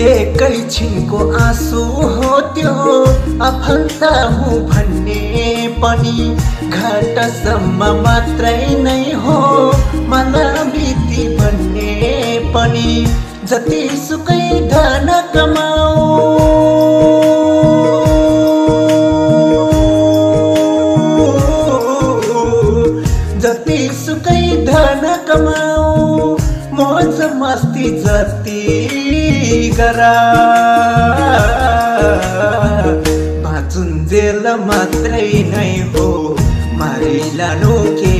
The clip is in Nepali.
एकैछिनको आँसु हो त्यो। आफन्त हुँ भन्ने पनि घाटसम्म मात्रै नै हो। मलामिति भन्ने पनि जति सुकै धन कमाऊ। जति सुकै धन कमाऊ मोज मस्ती जति गरा बाँचुन्जेल मात्रै नै हो मारिलानु के